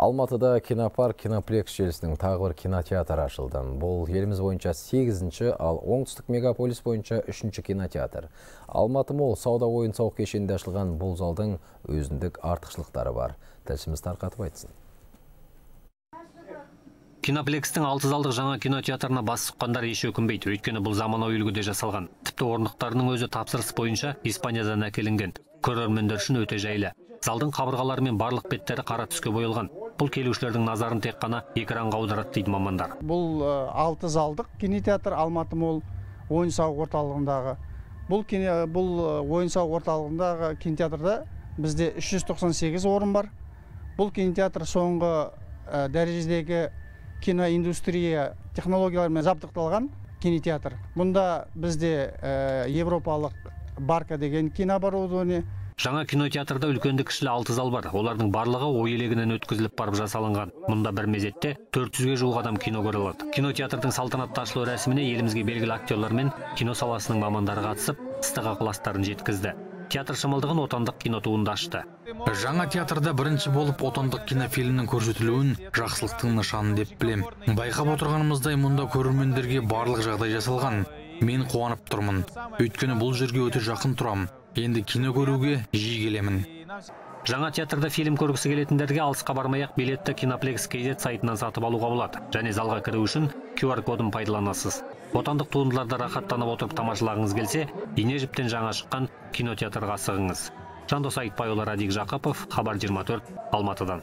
Алматыда кинопарк киноплекс желісінің тағы бір кинотеатр ашылды. Бұл еліміз бойынша 8-ші, ал оңтүстік мегаполис бойынша 3-ші кинотеатр. Алматы мол сауда ойын сауық кешенінде ашылған бұл залдың өзіндік артықшылықтары бар. Тілшіміз тарқатып айтсын. киноплекстің алты залдық жаңа кинотеатрына бас сұққандар еш өкінбейді өйткені бұл заманауи үлгіде жасалған тіпті орындықтарының өзі тапсырыс бойынша испаниядан әкелінген көрермендер үшін өте жайлы залдың қабырғалары мен барлық беттері қара түске боялған бұл келушілердің назарын тек қана экранға аударады дейді мамандар. Бұл э, алты залдық кинотеатр алматы мол ойын сауық орталығындағы. Бұл кино, бұл э, ойын сауық орталығындағы кинотеатрда бізде 398 орын бар. Бұл кинотеатр соңғы ә, дәрежедегі киноиндустрия технологиялармен жабдықталған кинотеатр. Бұнда бізде ә, европалық барка деген кинооборудование жаңа кинотеатрда үлкенді кішілі алты зал бар. Олардың барлығы ой елегінен өткізіліп барып жасалынған. Мұнда бір мезетте 400-ге жуық адам кино көре алады. Кинотеатрдың салтанатты ашылу рәсіміне елімізге белгілі актерлар мен кино саласының мамандары қатысып ыстық ықыластарын жеткізді. Театр шымылдығын отандық кинотуынды ашты. Жаңа театрда бірінші болып отандық кинофильмнің көрсетілуін жақсылықтың нышаны деп білем. байқап отырғанымыздай мұнда көрермендерге барлық жағдай жасалған. Мен қуанып тұрмын. Өйткені бұл жерге өте жақын тұрам. Енді кино көруге жиі келемін. Жаңа театрда фильм көргісі келетіндерге алысқа бармай ақ билетті киноплекс kz сайтынан сатып алуға болады. Және залға кіру үшін qr кодын пайдаланасыз. Отандық туындыларды рахаттанып отырып тамашалағыңыз келсе ине жіптен жаңа шыққан кинотеатрға асығыңыз жандос айтбайұлы радик жақыпов хабар 24 алматыдан.